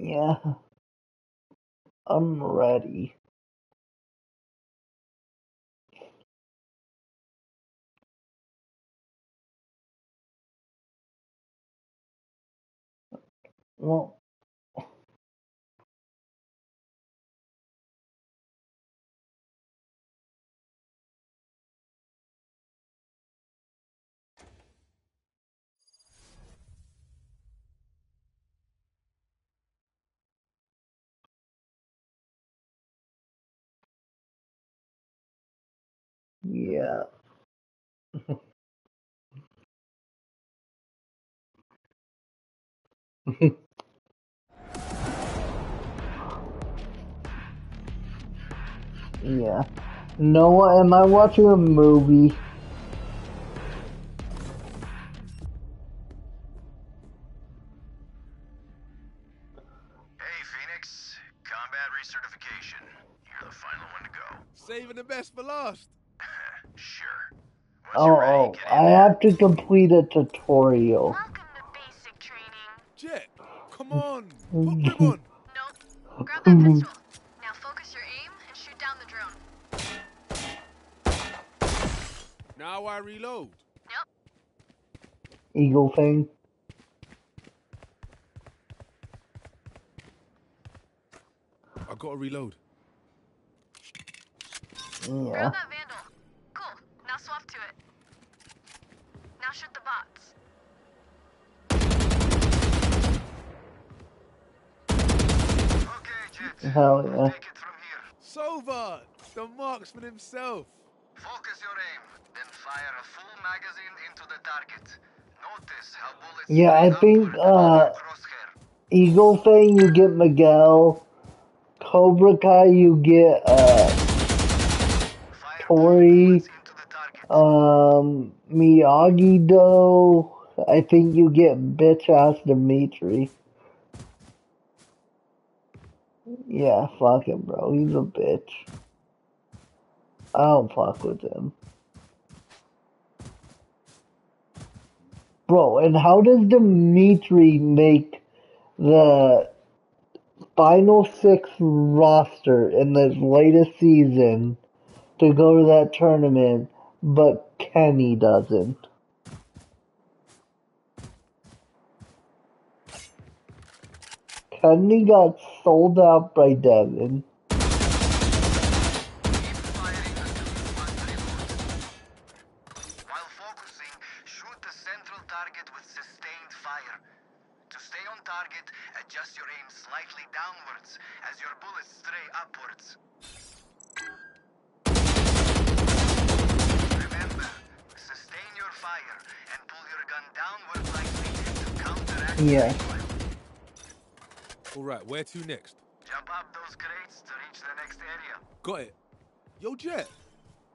Yeah. I'm ready. Well, yeah. yeah. Noah, am I watching a movie? Hey, Phoenix. Combat recertification. You're the final one to go. Saving the best for last. Sure. Once Oh, oh, I have to complete a tutorial. Welcome to basic training. Jett, come on. Put rib on. Nope. Grab that pistol. Now focus your aim and shoot down the drone. Now I reload. Yep. Eagle Fang. I gotta reload. Yeah. Grab that vandal. Cool. Now swap to it. Now shoot the bots. Okay, Jett. Hell yeah. Take it from here. Sova, the marksman himself. Focus your aim, then fire a full magazine into the target. Notice how bullets Yeah, I think, uh. Eagle Fang, you get Miguel. Cobra Kai, you get, uh, Tori. bullets into the target. Um, Miyagi Do. I think you get bitch ass Dimitri. Yeah, fuck him, bro. He's a bitch. I don't fuck with him. Bro, and how does Dimitri make the final six roster in this latest season to go to that tournament, but Kenny doesn't? Kenny got sold out by Devon. Keep firing until you must reload. While focusing, shoot the central target with sustained fire. To stay on target, adjust your aim slightly downwards as your bullets stray upwards. Remember, sustain your fire and pull your gun downward lightly to counteract Yeah. Recoil. Alright, where to next? Jump up those crates to reach the next area. Got it. Yo, Jett,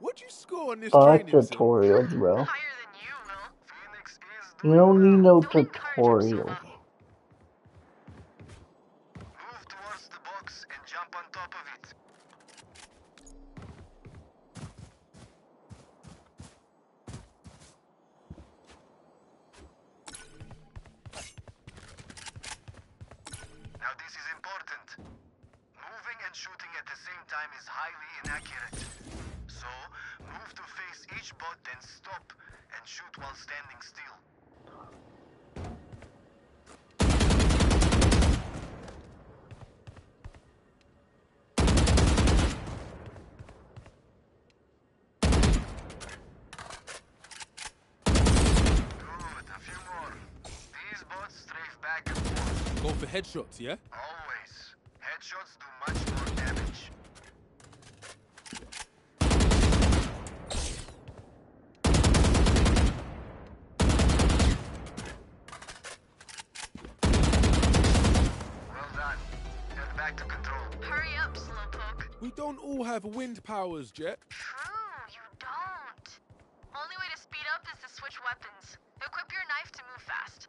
what'd you score on this oh, Fuck training sim? tutorials, bro. Higher than you, Will. Phoenix is You doing don't need no Don't tutorials. Time is highly inaccurate. So, move to face each bot then stop and shoot while standing still. Good, a few more. These bots strafe back and forth. Go for headshots, yeah? Always. Headshots do much more damage. Well done. Head back to control. Hurry up, Slowpoke. We don't all have wind powers, Jett. True, you don't. Only way to speed up is to switch weapons. Equip your knife to move fast.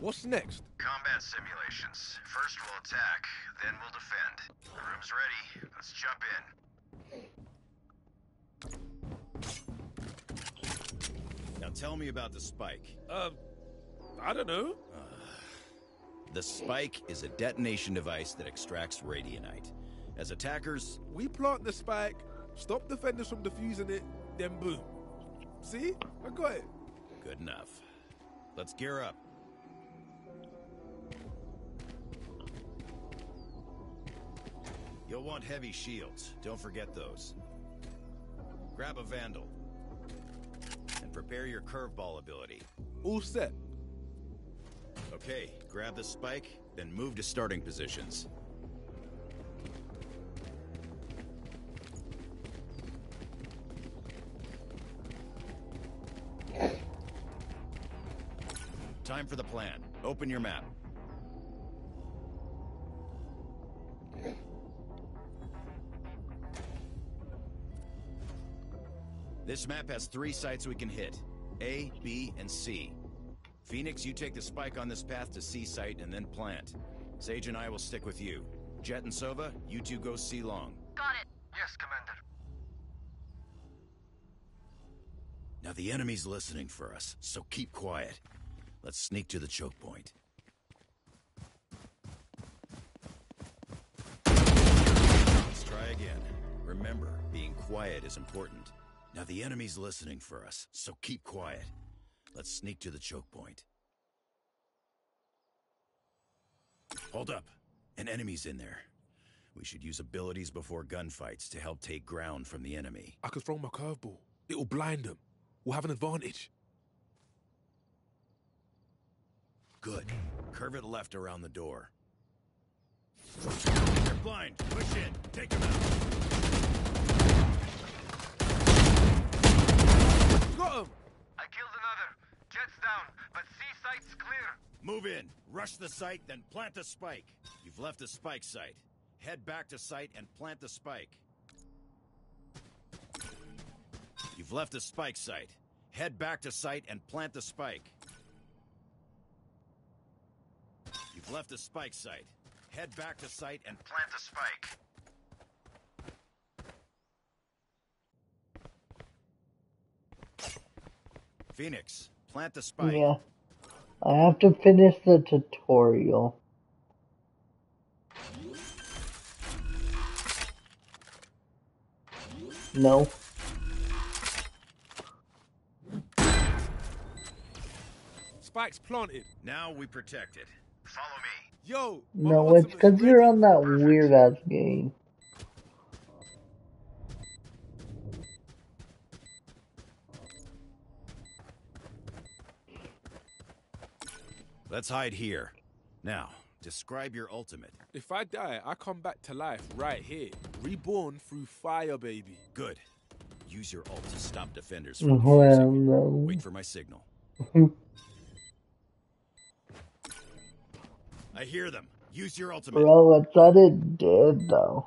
What's next? Combat simulations. First we'll attack, then we'll defend. The room's ready. Let's jump in. Now tell me about the spike. Uh, I don't know. The spike is a detonation device that extracts radianite. As attackers, We plant the spike, stop defenders from defusing it, then boom. See? I got it. good enough. Let's gear up. You'll want heavy shields. Don't forget those. Grab a Vandal. And prepare your curveball ability. All set. Okay, grab the spike, then move to starting positions. Time for the plan. Open your map. This map has three sites we can hit. A, B, and C. Phoenix, you take the spike on this path to C site and then plant. Sage and I will stick with you. Jett and Sova, you two go C long. Got it. Yes, Commander. Now the enemy's listening for us, so keep quiet. Let's sneak to the choke point. Let's try again. Remember, being quiet is important. Now the enemy's listening for us, so keep quiet. Let's sneak to the choke point. Hold up. An enemy's in there. We should use abilities before gunfights to help take ground from the enemy. I could throw my curveball. It'll blind them. We'll have an advantage. Good. Curve it left around the door. They're blind. Push in. Take them out. Got him! Down, but site's clear. Move in. Rush the site, then plant the spike. You've left the spike site. Head back to site and plant the spike. You've left the spike site. Head back to site and plant the spike. You've left the spike site. Head back to site and Plant the spike. Phoenix, plant the spike. Yeah. I have to finish the tutorial. No. Spike's planted. Now we protect it. Follow me. Yo! No, it's because you're on that weird ass game. Let's hide here. Now, describe your ultimate. If I die, I come back to life right here. Reborn through fire, baby. Good. Use your ult to stop defenders from mm-hmm. Well, defusing. no. Wait for my signal. I hear them. Use your ultimate. Bro, I thought it did though.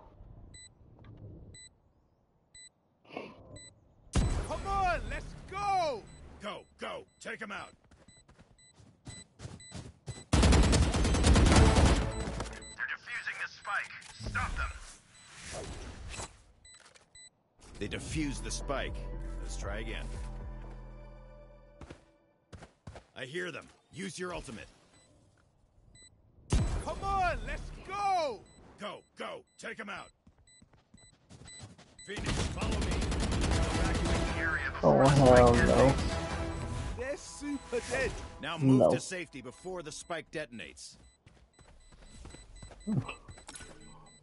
Come on, let's go! Go, go. Take them out. They defuse the spike. Let's try again. I hear them. Use your ultimate. Come on, let's go! Go, go. Take them out. Phoenix, follow me. Evacuate the area Oh hell no. They're super dead. Now move No. to safety before the spike detonates.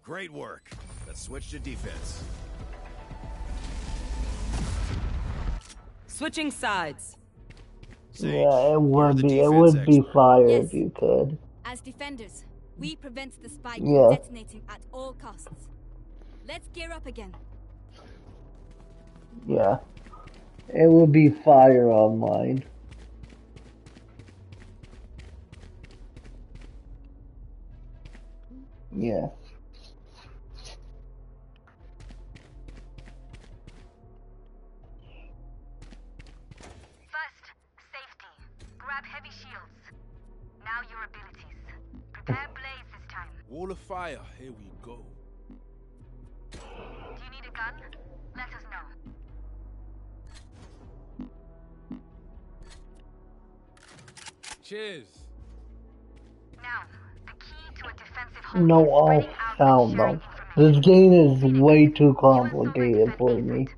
Great work. Let's switch to defense. Switching sides. Sage, Yeah, it would be. It defense would be fire Yes. if you could. As defenders, we prevent the spike Yeah. from detonating at all costs. Let's gear up again. Yeah. It would be fire online. Yeah. Fire, here we go. Do you need a gun? Let us know. Cheers. Now, the key to a defensive hold No is all spreading out sound and though. This game is way too You and Silver complicated for basement. me.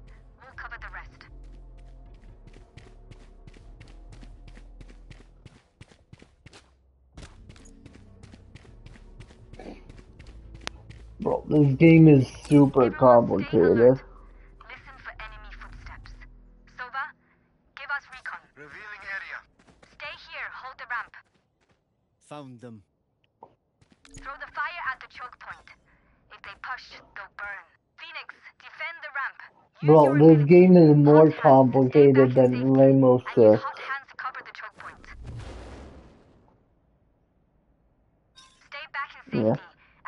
This game is super complicated. Listen for enemy footsteps. Sova, give us recon. Revealing area. Stay here, hold the ramp. Found them. Throw the fire at the choke point. If they push, they'll burn. Phoenix, defend the ramp. Use Bro, this abilities. game is more Hot hands, stay back complicated than safety, Rainbow Six. hot hands to cover the choke point. Stay back in safety Yeah.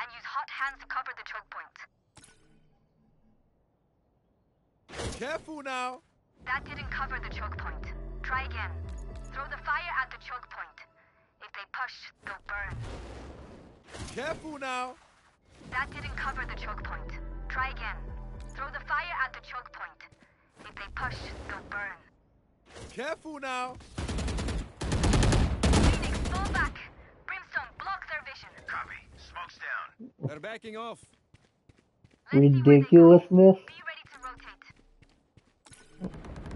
and use hot hands to cover the choke point. Careful now. That didn't cover the choke point. Try again. Throw the fire at the choke point. If they push, they'll burn. Careful now. That didn't cover the choke point. Try again. Throw the fire at the choke point. If they push, they'll burn. Careful now. Phoenix, fall back. Brimstone, block their vision. Copy. Smoke's down. They're backing off. Let's see where they go. Ridiculousness? Be ready to rotate. Yeah. Enemy spotted C. Spike spotted at C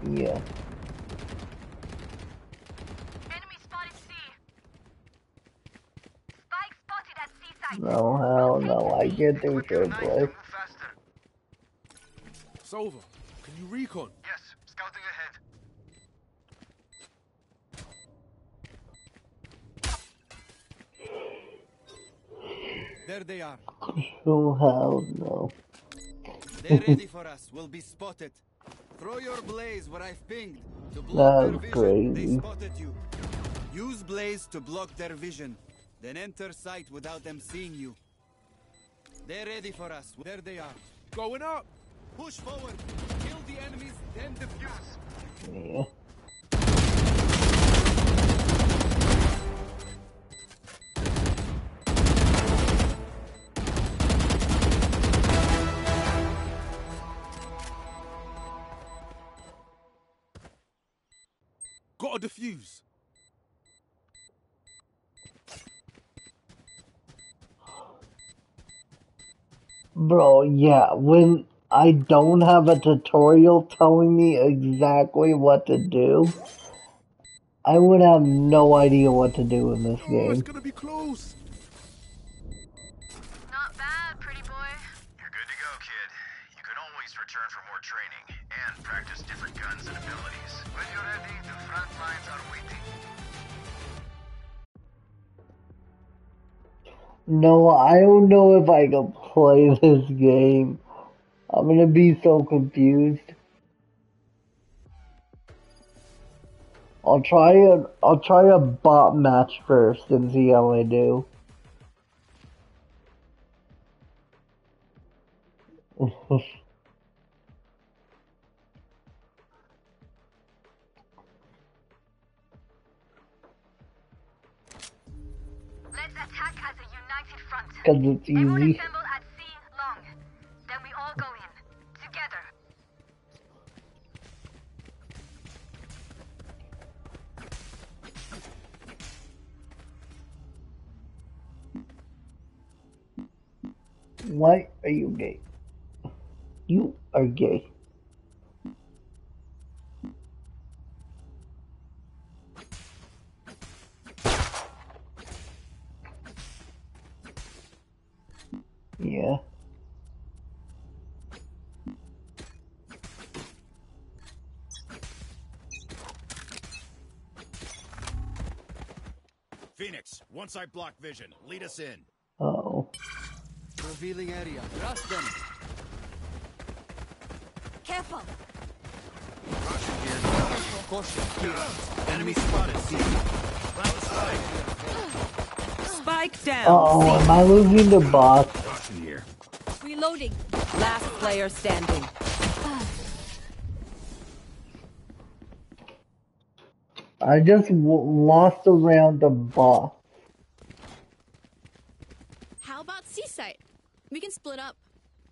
site. No, hell no, I can't do Equip your shit, boy. move faster. Sova, can you recon? Yes. Scouting ahead. There they are. Oh, hell no. They're ready for us. We'll be spotted. Throw your blaze where I've pinged. To block their That's vision. They spotted you. Use blaze to block their vision. Then enter site without them seeing you. They're ready for us. There they are. Going up. Push forward. Kill the enemies, then defuse. Yeah. Defuse. Bro, yeah, when I don't have a tutorial telling me exactly what to do, I would have no idea what to do in this Oh, it's game. gonna be close. No, I don't know if I can play this game. I'm gonna be so confused. I'll try a I'll try a bot match first and see how I do. go in. Together. Why are you gay? You are gay. Yeah. Phoenix, once I block vision, lead us in. Oh. Revealing area. Rush them. Careful. Caution. Here. Enemy spotted. See. Spike down. Oh, am I losing the boss? Caution here. Reloading. Last player standing. I just w- lost a round of boss. How about C site? We can split up.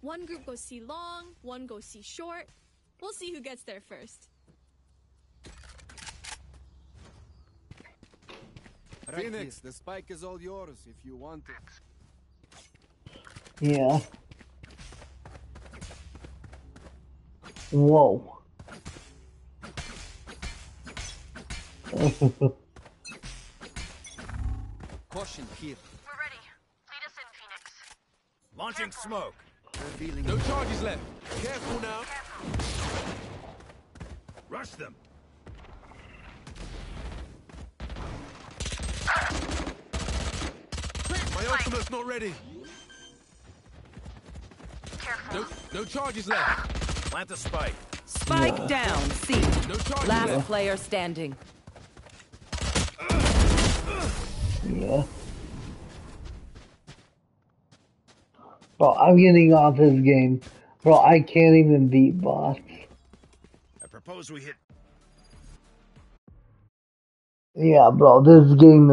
One group goes C long, one goes C short. We'll see who gets there first. Phoenix, the spike is all yours if you want it. Yeah. Whoa. Caution here. We're ready. Lead us in, Phoenix. Launching smoke. Revealing. No charges left. Careful now. Rush them. My ultimate's not ready. Careful. No, no charges left. Plant the spike. Spike down. C. No Last left. player standing. Yeah. Bro, I'm getting off this game. Bro, I can't even beat bots. I propose we hit Yeah, bro, this game is